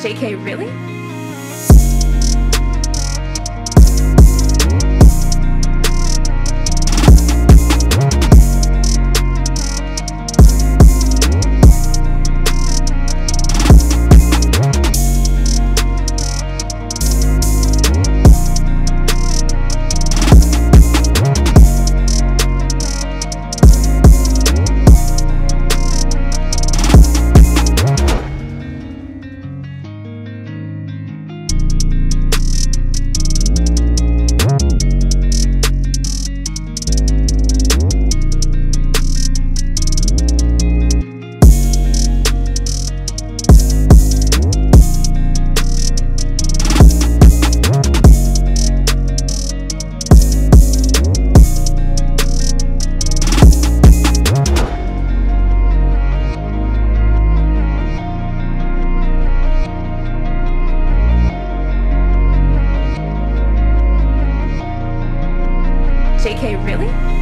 JK, really? JK, really?